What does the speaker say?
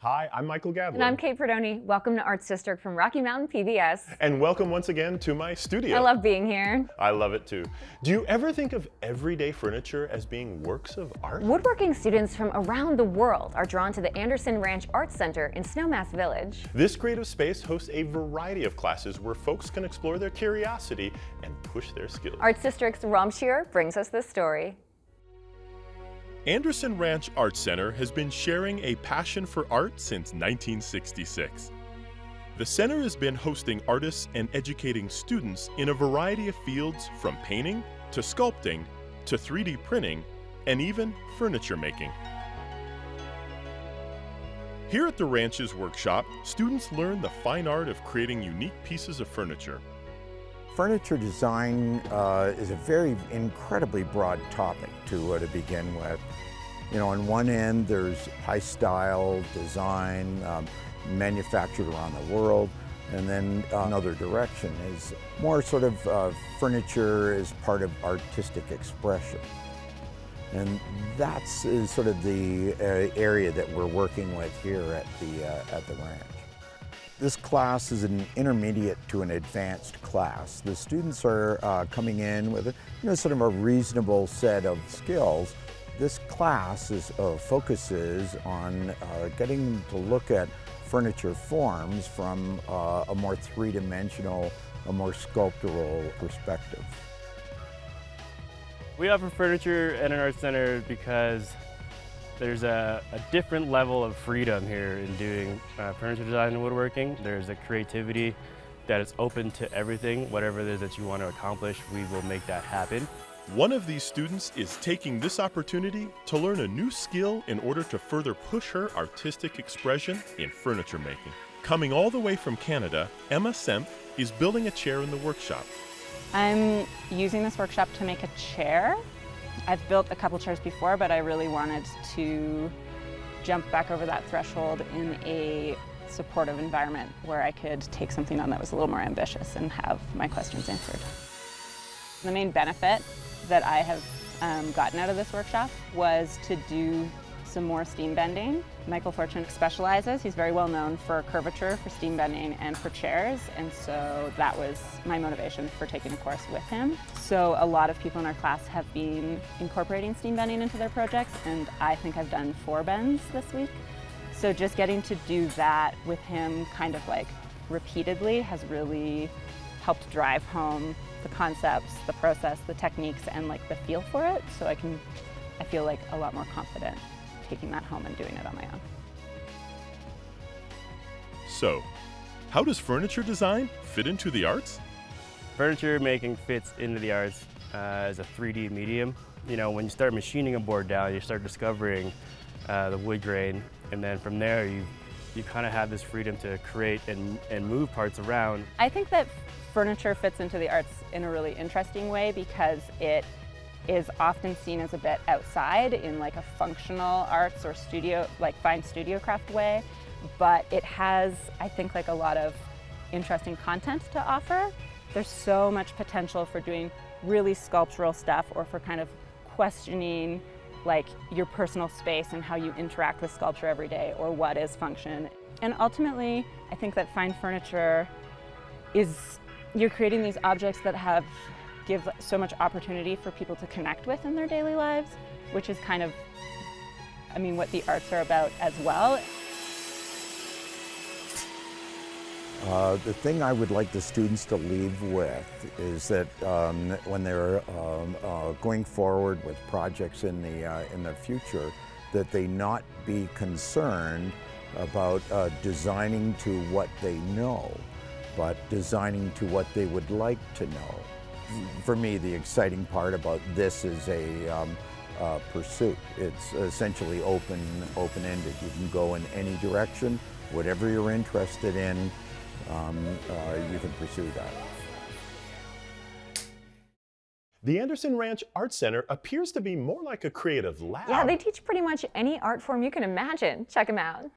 Hi, I'm Michael Gadlin. And I'm Kate Perdoni. Welcome to Arts District from Rocky Mountain PBS. And welcome once again to my studio. I love being here. I love it too. Do you ever think of everyday furniture as being works of art? Woodworking students from around the world are drawn to the Anderson Ranch Arts Center in Snowmass Village. This creative space hosts a variety of classes where folks can explore their curiosity and push their skills. Arts District's Ram Shearer brings us this story. Anderson Ranch Art Center has been sharing a passion for art since 1966. The center has been hosting artists and educating students in a variety of fields from painting to sculpting to 3D printing and even furniture making. Here at the Ranch's workshop, students learn the fine art of creating unique pieces of furniture. Furniture design uh, is a very incredibly broad topic to, uh, to begin with. You know, on one end there's high style design um, manufactured around the world, and then another direction is more sort of uh, furniture as part of artistic expression. And that's is sort of the uh, area that we're working with here at the, uh, at the ranch. This class is an intermediate to an advanced class. The students are uh, coming in with a, you know, sort of a reasonable set of skills. This class is, uh, focuses on uh, getting to look at furniture forms from uh, a more three-dimensional, a more sculptural perspective. We offer furniture at an art center because there's a, a, different level of freedom here in doing uh, furniture design and woodworking. There's a creativity that is open to everything. Whatever it is that you want to accomplish, we will make that happen. One of these students is taking this opportunity to learn a new skill in order to further push her artistic expression in furniture making. Coming all the way from Canada, Emma Semp is building a chair in the workshop. I'm using this workshop to make a chair I've built a couple chairs before, but I really wanted to jump back over that threshold in a supportive environment where I could take something on that was a little more ambitious and have my questions answered. The main benefit that I have um, gotten out of this workshop was to do some more steam bending. Michael Fortune specializes. He's very well known for curvature, for steam bending, and for chairs, and so that was my motivation for taking a course with him. So a lot of people in our class have been incorporating steam bending into their projects, and I think I've done four bends this week. So just getting to do that with him kind of like repeatedly has really helped drive home the concepts, the process, the techniques, and like the feel for it. So I can, I feel like a lot more confident taking that home and doing it on my own. So, how does furniture design fit into the arts? Furniture making fits into the arts uh, as a 3D medium. You know, when you start machining a board down, you start discovering uh, the wood grain, and then from there you you kind of have this freedom to create and, and move parts around. I think that furniture fits into the arts in a really interesting way because it is often seen as a bit outside in like a functional arts or studio, like fine studio craft way, but it has, I think, like a lot of interesting content to offer. There's so much potential for doing really sculptural stuff or for kind of questioning like your personal space and how you interact with sculpture every day or what is function. And ultimately, I think that fine furniture is, you're creating these objects that have give so much opportunity for people to connect with in their daily lives, which is kind of, I mean, what the arts are about as well. Uh, the thing I would like the students to leave with is that um, when they're um, uh, going forward with projects in the, uh, in the future, that they not be concerned about uh, designing to what they know, but designing to what they would like to know for me, the exciting part about this is a um, uh, pursuit. It's essentially open, open-ended. You can go in any direction, whatever you're interested in, um, uh, you can pursue that. The Anderson Ranch Art Center appears to be more like a creative lab. Yeah, they teach pretty much any art form you can imagine. Check them out.